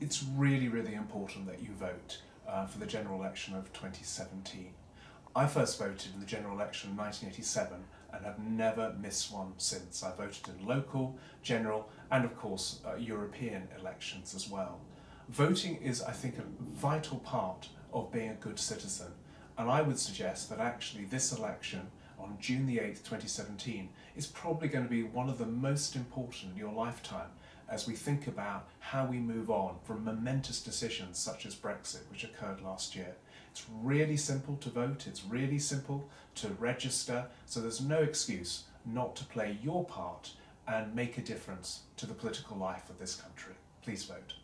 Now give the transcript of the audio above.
it's really, really important that you vote uh, for the general election of 2017. I first voted in the general election in 1987 and have never missed one since. I voted in local, general, and of course uh, European elections as well. Voting is, I think, a vital part of being a good citizen, and I would suggest that actually this election on June the 8th, 2017, is probably going to be one of the most important in your lifetime as we think about how we move on from momentous decisions such as Brexit, which occurred last year. It's really simple to vote, it's really simple to register, so there's no excuse not to play your part and make a difference to the political life of this country. Please vote.